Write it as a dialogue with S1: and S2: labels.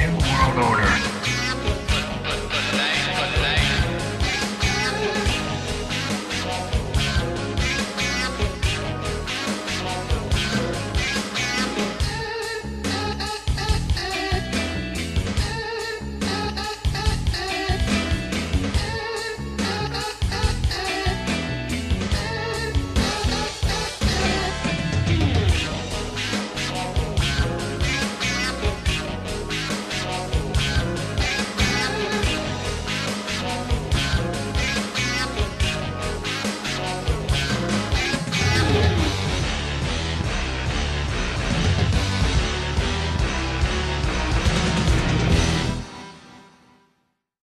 S1: new world order.